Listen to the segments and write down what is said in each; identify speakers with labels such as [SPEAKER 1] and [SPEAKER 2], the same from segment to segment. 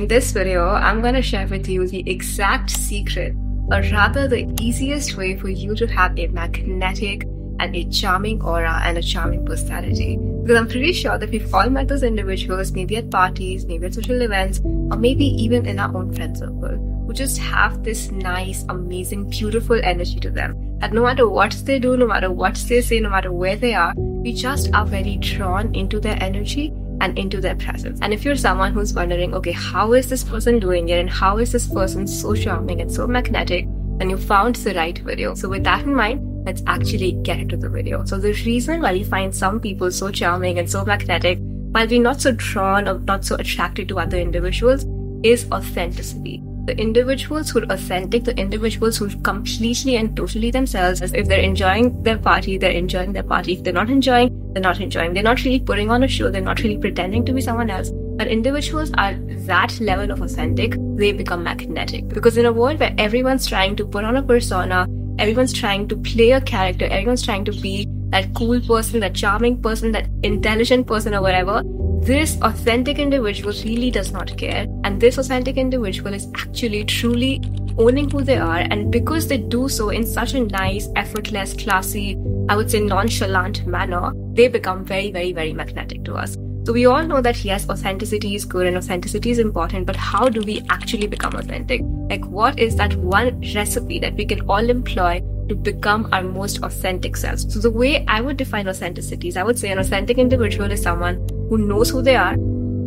[SPEAKER 1] In this video, I'm going to share with you the exact secret, or rather the easiest way for you to have a magnetic and a charming aura and a charming personality. Because I'm pretty sure that we've all met those individuals, maybe at parties, maybe at social events, or maybe even in our own friend circle, who just have this nice, amazing, beautiful energy to them. That no matter what they do, no matter what they say, no matter where they are, we just are very drawn into their energy and into their presence. And if you're someone who's wondering, okay, how is this person doing it and how is this person so charming and so magnetic, then you found the right video. So with that in mind, let's actually get into the video. So the reason why we find some people so charming and so magnetic, while we're not so drawn or not so attracted to other individuals, is authenticity. The individuals who are authentic, the individuals who are completely and totally themselves. If they're enjoying their party, they're enjoying their party. If they're not enjoying, they're not enjoying. They're not really putting on a show. They're not really pretending to be someone else. But individuals are that level of authentic, they become magnetic. Because in a world where everyone's trying to put on a persona, everyone's trying to play a character, everyone's trying to be that cool person, that charming person, that intelligent person, or whatever, this authentic individual really does not care. And this authentic individual is actually truly owning who they are. And because they do so in such a nice, effortless, classy, I would say nonchalant manner, they become very, very, very magnetic to us. So we all know that yes, authenticity is good and authenticity is important, but how do we actually become authentic? Like what is that one recipe that we can all employ to become our most authentic selves? So the way I would define authenticity is I would say an authentic individual is someone who knows who they are,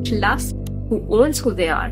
[SPEAKER 1] plus who owns who they are,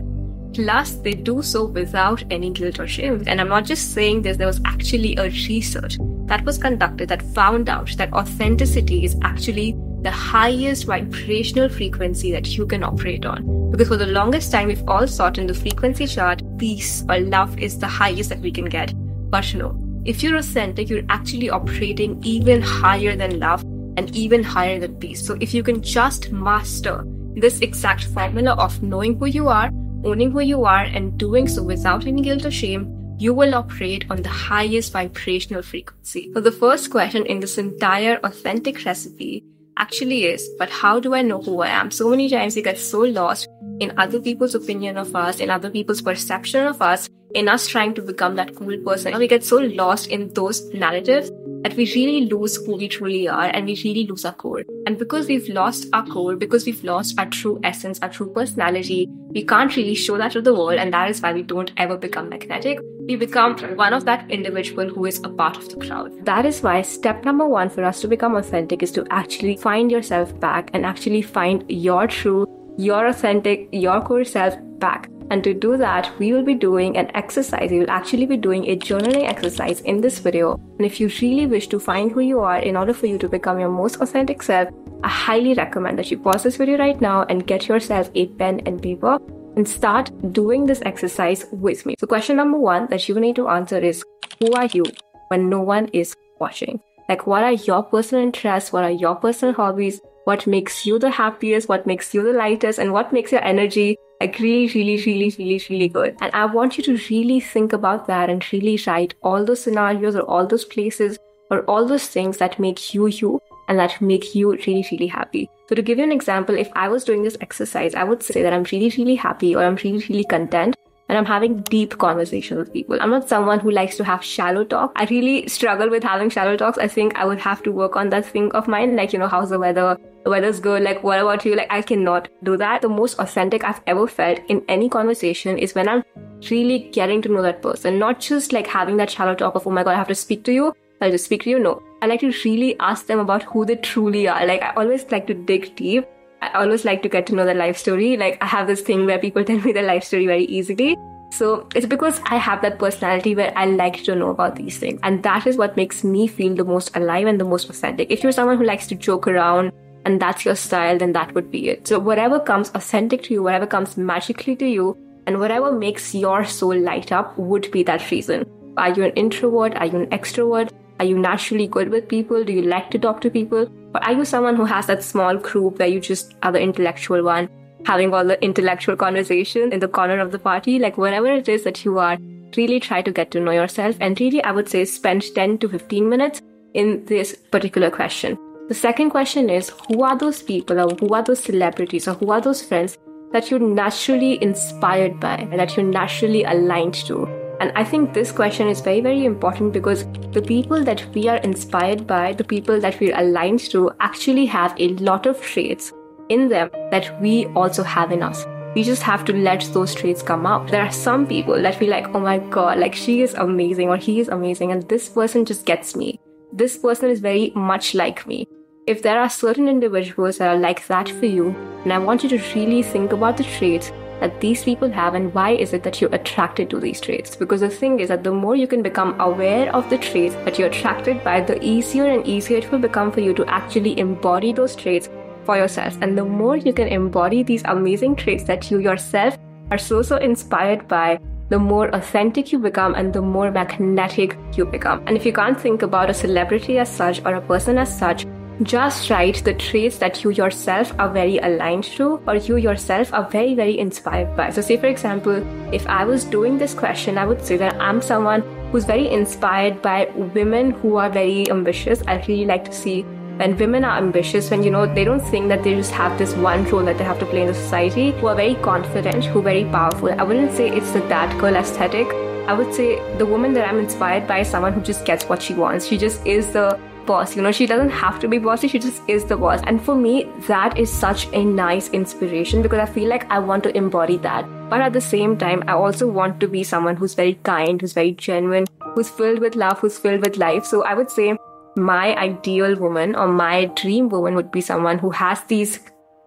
[SPEAKER 1] plus they do so without any guilt or shame. And I'm not just saying this, there was actually a research that was conducted that found out that authenticity is actually the highest vibrational frequency that you can operate on. Because for the longest time, we've all thought in the frequency chart, peace or love is the highest that we can get. But no, if you're authentic, you're actually operating even higher than love and even higher than peace. So if you can just master this exact formula of knowing who you are, owning who you are, and doing so without any guilt or shame, you will operate on the highest vibrational frequency. So the first question in this entire authentic recipe actually is, but how do I know who I am? So many times we get so lost in other people's opinion of us, in other people's perception of us, in us trying to become that cool person. We get so lost in those narratives that we really lose who we truly are and we really lose our core. And because we've lost our core, because we've lost our true essence, our true personality, we can't really show that to the world. And that is why we don't ever become magnetic. We become one of that individual who is a part of the crowd. That is why step number one for us to become authentic is to actually find yourself back and actually find your true, your authentic, your core self back. And to do that, we will be doing an exercise. We will actually be doing a journaling exercise in this video. And if you really wish to find who you are in order for you to become your most authentic self, I highly recommend that you pause this video right now and get yourself a pen and paper and start doing this exercise with me. So, question number one that you will need to answer is Who are you when no one is watching? Like, what are your personal interests? What are your personal hobbies? What makes you the happiest? What makes you the lightest? And what makes your energy like really, really, really, really, really good. And I want you to really think about that and really write all those scenarios or all those places or all those things that make you you and that make you really, really happy. So to give you an example, if I was doing this exercise, I would say that I'm really, really happy or I'm really, really content and I'm having deep conversations with people. I'm not someone who likes to have shallow talk. I really struggle with having shallow talks. I think I would have to work on that thing of mine, like, you know, how's the weather? The weather's good. Like, what about you? Like, I cannot do that. The most authentic I've ever felt in any conversation is when I'm really getting to know that person, not just like having that shallow talk of, oh my God, I have to speak to you. I'll just speak to you. No, I like to really ask them about who they truly are. Like, I always like to dig deep I always like to get to know their life story. Like I have this thing where people tell me their life story very easily. So it's because I have that personality where I like to know about these things. And that is what makes me feel the most alive and the most authentic. If you're someone who likes to joke around and that's your style, then that would be it. So whatever comes authentic to you, whatever comes magically to you, and whatever makes your soul light up would be that reason. Are you an introvert? Are you an extrovert? Are you naturally good with people? Do you like to talk to people? Or are you someone who has that small group where you just are the intellectual one, having all the intellectual conversation in the corner of the party? Like, whatever it is that you are, really try to get to know yourself. And really, I would say spend 10 to 15 minutes in this particular question. The second question is who are those people or who are those celebrities or who are those friends that you're naturally inspired by, that you're naturally aligned to? And I think this question is very, very important because the people that we are inspired by, the people that we're aligned to, actually have a lot of traits in them that we also have in us. We just have to let those traits come out. There are some people that feel like, oh my god, like she is amazing or he is amazing, and this person just gets me. This person is very much like me. If there are certain individuals that are like that for you, and I want you to really think about the traits that these people have and why is it that you're attracted to these traits because the thing is that the more you can become aware of the traits that you're attracted by the easier and easier it will become for you to actually embody those traits for yourself. And the more you can embody these amazing traits that you yourself are so, so inspired by, the more authentic you become and the more magnetic you become. And if you can't think about a celebrity as such or a person as such, just write the traits that you yourself are very aligned to or you yourself are very, very inspired by. So, say for example, if I was doing this question, I would say that I'm someone who's very inspired by women who are very ambitious. I really like to see when women are ambitious, when you know they don't think that they just have this one role that they have to play in the society, who are very confident, who are very powerful. I wouldn't say it's the that girl aesthetic. I would say the woman that I'm inspired by is someone who just gets what she wants. She just is the boss. You know, she doesn't have to be bossy, she just is the boss. And for me, that is such a nice inspiration because I feel like I want to embody that. But at the same time, I also want to be someone who's very kind, who's very genuine, who's filled with love, who's filled with life. So I would say my ideal woman or my dream woman would be someone who has these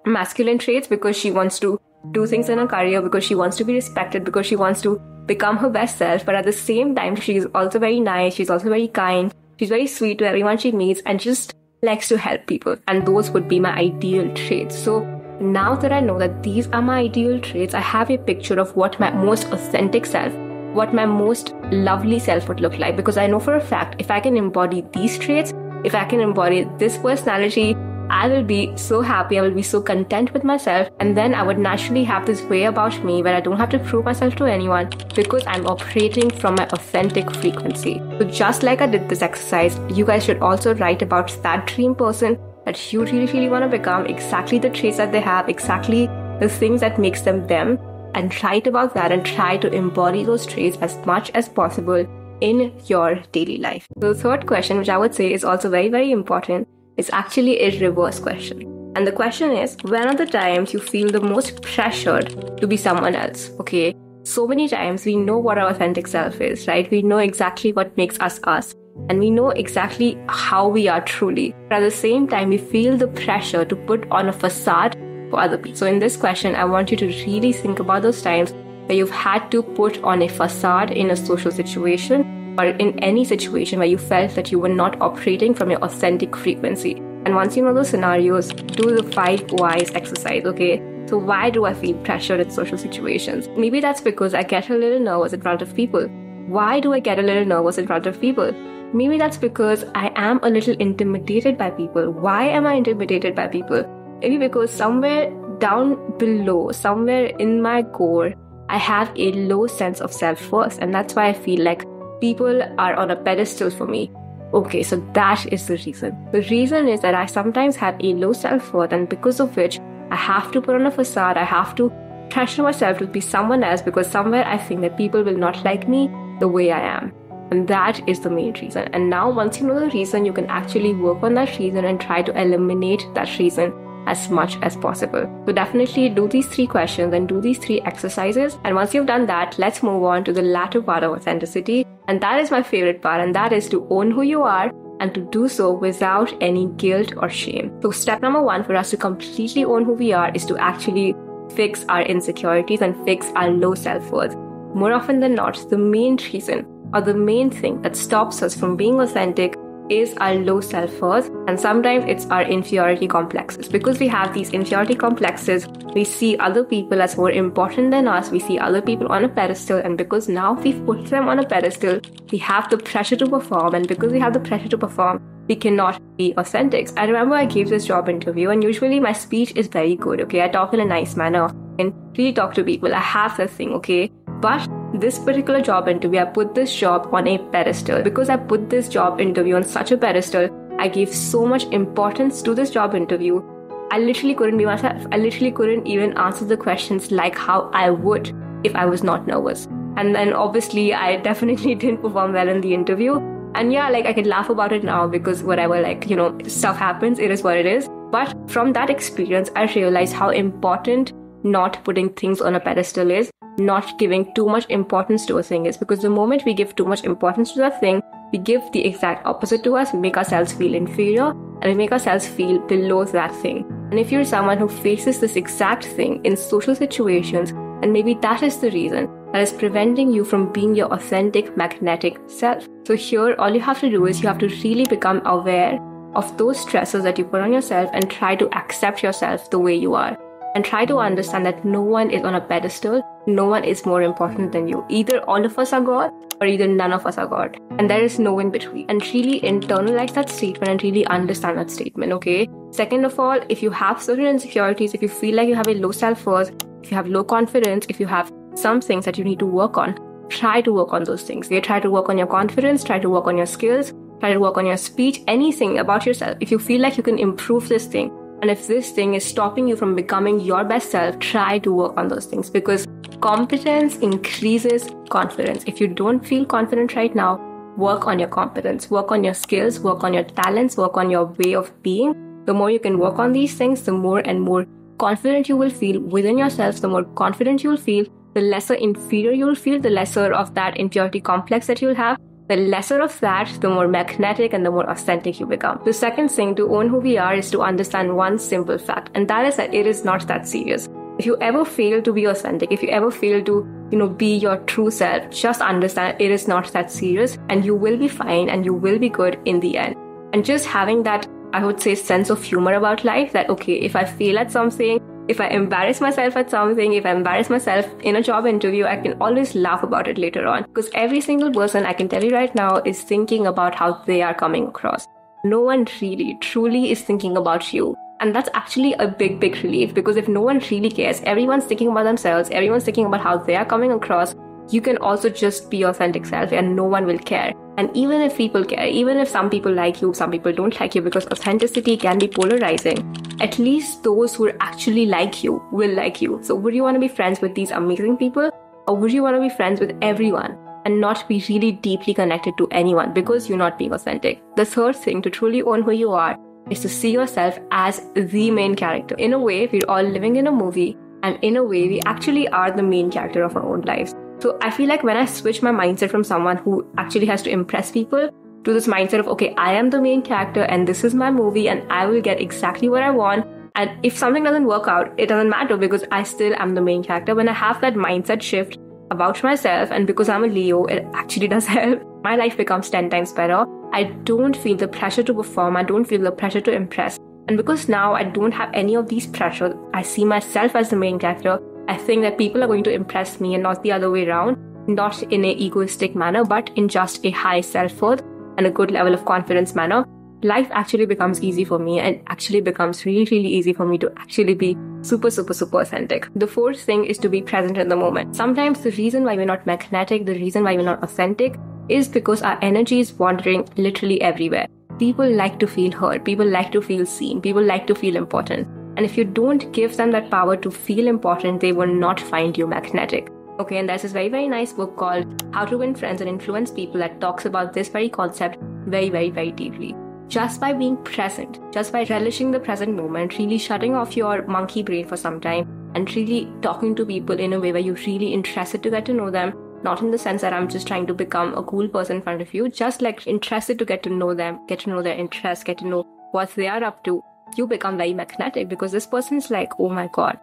[SPEAKER 1] masculine traits because she wants to do things in her career, because she wants to be respected, because she wants to become her best self. But at the same time, she's also very nice, she's also very kind, she's very sweet to everyone she meets, and just likes to help people. And those would be my ideal traits. So now that I know that these are my ideal traits, I have a picture of what my most authentic self what my most lovely self would look like because I know for a fact if I can embody these traits, if I can embody this personality, I will be so happy, I will be so content with myself, and then I would naturally have this way about me where I don't have to prove myself to anyone because I'm operating from my authentic frequency. So, just like I did this exercise, you guys should also write about that dream person that you really, really want to become, exactly the traits that they have, exactly the things that makes them them, and write about that and try to embody those traits as much as possible in your daily life. The third question, which I would say is also very, very important, is actually a reverse question. And the question is when are the times you feel the most pressured to be someone else? Okay. So many times we know what our authentic self is, right? We know exactly what makes us us and we know exactly how we are truly. But at the same time, we feel the pressure to put on a facade for other people. So, in this question, I want you to really think about those times where you've had to put on a facade in a social situation or in any situation where you felt that you were not operating from your authentic frequency. And once you know those scenarios, do the five whys exercise, okay? So, why do I feel pressured in social situations? Maybe that's because I get a little nervous in front of people. Why do I get a little nervous in front of people? Maybe that's because I am a little intimidated by people. Why am I intimidated by people? Maybe because somewhere down below, somewhere in my core, I have a low sense of self worth, and that's why I feel like people are on a pedestal for me. Okay, so that is the reason. The reason is that I sometimes have a low self worth, and because of which I have to put on a facade, I have to pressure myself to be someone else because somewhere I think that people will not like me the way I am. And that is the main reason. And now, once you know the reason, you can actually work on that reason and try to eliminate that reason as much as possible. So definitely do these three questions and do these three exercises. And once you've done that, let's move on to the latter part of authenticity. And that is my favorite part, and that is to own who you are and to do so without any guilt or shame. So step number one for us to completely own who we are is to actually fix our insecurities and fix our low self-worth. More often than not, the main reason or the main thing that stops us from being authentic is our low self worth, and sometimes it's our inferiority complexes. Because we have these inferiority complexes, we see other people as more important than us, we see other people on a pedestal, and because now we've put them on a pedestal, we have the pressure to perform, and because we have the pressure to perform, we cannot be authentic. I remember I gave this job interview, and usually my speech is very good, okay? I talk in a nice manner and really talk to people. I have this thing, okay? But this particular job interview, I put this job on a pedestal. Because I put this job interview on such a pedestal, I gave so much importance to this job interview. I literally couldn't be myself. I literally couldn't even answer the questions like how I would if I was not nervous. And then obviously, I definitely didn't perform well in the interview. And yeah, like I can laugh about it now because whatever, like, you know, stuff happens, it is what it is. But from that experience, I realized how important not putting things on a pedestal is, not giving too much importance to a thing is. Because the moment we give too much importance to that thing, we give the exact opposite to us, we make ourselves feel inferior, and we make ourselves feel below that thing. And if you're someone who faces this exact thing in social situations, and maybe that is the reason that is preventing you from being your authentic magnetic self. So here, all you have to do is you have to really become aware of those stresses that you put on yourself and try to accept yourself the way you are and try to understand that no one is on a pedestal, no one is more important than you. Either all of us are God or either none of us are God. And there is no in between. And really internalize that statement and really understand that statement, okay? Second of all, if you have certain insecurities, if you feel like you have a low self worth, if you have low confidence, if you have some things that you need to work on, try to work on those things. Okay? Try to work on your confidence, try to work on your skills, try to work on your speech, anything about yourself. If you feel like you can improve this thing, and if this thing is stopping you from becoming your best self, try to work on those things because competence increases confidence. If you don't feel confident right now, work on your competence, work on your skills, work on your talents, work on your way of being. The more you can work on these things, the more and more confident you will feel within yourself, the more confident you will feel, the lesser inferior you will feel, the lesser of that impurity complex that you'll have, the lesser of that, the more magnetic and the more authentic you become. The second thing to own who we are is to understand one simple fact, and that is that it is not that serious. If you ever fail to be authentic, if you ever fail to, you know, be your true self, just understand it is not that serious and you will be fine and you will be good in the end. And just having that, I would say, sense of humor about life that, okay, if I fail at something, if I embarrass myself at something, if I embarrass myself in a job interview, I can always laugh about it later on. Because every single person, I can tell you right now, is thinking about how they are coming across. No one really, truly is thinking about you. And that's actually a big, big relief because if no one really cares, everyone's thinking about themselves, everyone's thinking about how they are coming across, you can also just be authentic self and no one will care. And even if people care, even if some people like you, some people don't like you, because authenticity can be polarizing, at least those who actually like you will like you. So, would you want to be friends with these amazing people, or would you want to be friends with everyone and not be really deeply connected to anyone because you're not being authentic? The third thing to truly own who you are is to see yourself as the main character. In a way, we're all living in a movie, and in a way, we actually are the main character of our own lives. So I feel like when I switch my mindset from someone who actually has to impress people to this mindset of, okay, I am the main character and this is my movie and I will get exactly what I want. And if something doesn't work out, it doesn't matter because I still am the main character. When I have that mindset shift about myself and because I'm a Leo, it actually does help. My life becomes 10 times better. I don't feel the pressure to perform. I don't feel the pressure to impress. And because now I don't have any of these pressures, I see myself as the main character I think that people are going to impress me and not the other way around, not in an egoistic manner, but in just a high self worth and a good level of confidence manner. Life actually becomes easy for me and actually becomes really, really easy for me to actually be super, super, super authentic. The fourth thing is to be present in the moment. Sometimes the reason why we're not magnetic, the reason why we're not authentic is because our energy is wandering literally everywhere. People like to feel heard, people like to feel seen, people like to feel important. And if you don't give them that power to feel important, they will not find you magnetic. Okay, and there's this very, very nice book called How to Win Friends and Influence People that talks about this very concept very, very, very deeply. Just by being present, just by relishing the present moment, really shutting off your monkey brain for some time, and really talking to people in a way where you're really interested to get to know them, not in the sense that I'm just trying to become a cool person in front of you, just like interested to get to know them, get to know their interests, get to know what they are up to, you become very magnetic because this person is like, oh my god,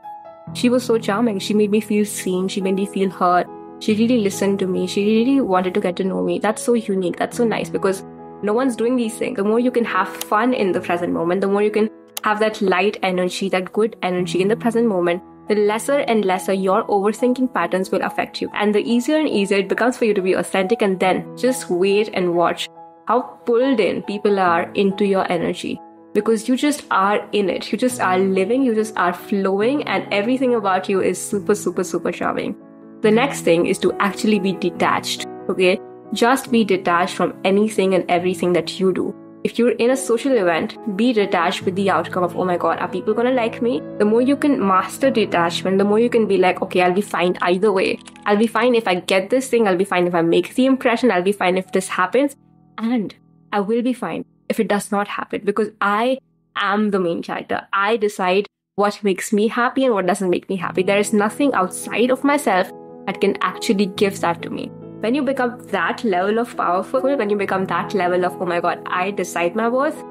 [SPEAKER 1] she was so charming. She made me feel seen. She made me feel heard. She really listened to me. She really wanted to get to know me. That's so unique. That's so nice because no one's doing these things. The more you can have fun in the present moment, the more you can have that light energy, that good energy in the present moment, the lesser and lesser your overthinking patterns will affect you. And the easier and easier it becomes for you to be authentic and then just wait and watch how pulled in people are into your energy because you just are in it. You just are living, you just are flowing, and everything about you is super, super, super charming. The next thing is to actually be detached, okay? Just be detached from anything and everything that you do. If you're in a social event, be detached with the outcome of, oh my god, are people gonna like me? The more you can master detachment, the more you can be like, okay, I'll be fine either way. I'll be fine if I get this thing, I'll be fine if I make the impression, I'll be fine if this happens, and I will be fine if it does not happen because I am the main character. I decide what makes me happy and what doesn't make me happy. There is nothing outside of myself that can actually give that to me when you become that level of powerful, when you become that level of, oh my god, I decide my worth,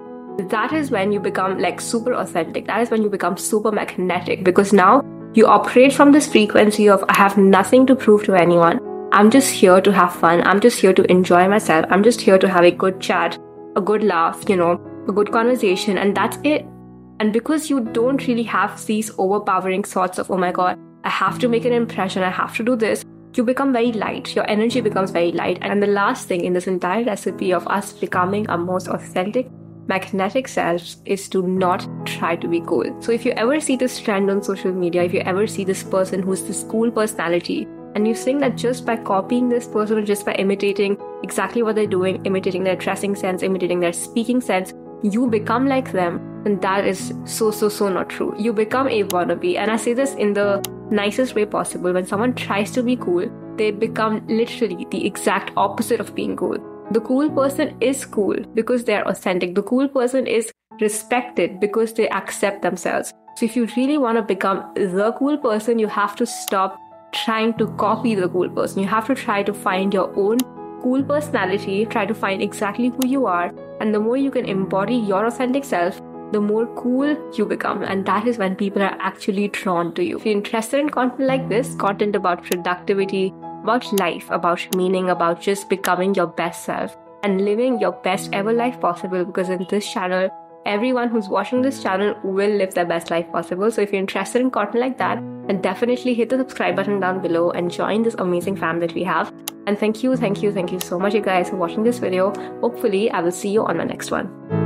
[SPEAKER 1] that is when you become like super authentic. That is when you become super magnetic because now you operate from this frequency of, I have nothing to prove to anyone. I'm just here to have fun. I'm just here to enjoy myself. I'm just here to have a good chat, a good laugh, you know, a good conversation, and that's it. And because you don't really have these overpowering thoughts of, oh my god, I have to make an impression, I have to do this, you become very light. Your energy becomes very light. And the last thing in this entire recipe of us becoming our most authentic, magnetic selves is to not try to be cool. So if you ever see this trend on social media, if you ever see this person who's this cool personality, and you think that just by copying this person or just by imitating exactly what they're doing, imitating their dressing sense, imitating their speaking sense, you become like them, and that is so, so, so not true. You become a wannabe. And I say this in the nicest way possible. When someone tries to be cool, they become literally the exact opposite of being cool. The cool person is cool because they're authentic. The cool person is respected because they accept themselves. So if you really want to become the cool person, you have to stop trying to copy the cool person. You have to try to find your own cool personality, try to find exactly who you are, and the more you can embody your authentic self, the more cool you become. And that is when people are actually drawn to you. If you're interested in content like this, content about productivity, about life, about meaning, about just becoming your best self and living your best ever life possible, because in this channel, everyone who's watching this channel will live their best life possible. So if you're interested in content like that, then definitely hit the subscribe button down below and join this amazing fam that we have. And thank you, thank you, thank you so much, you guys, for watching this video. Hopefully, I will see you on my next one.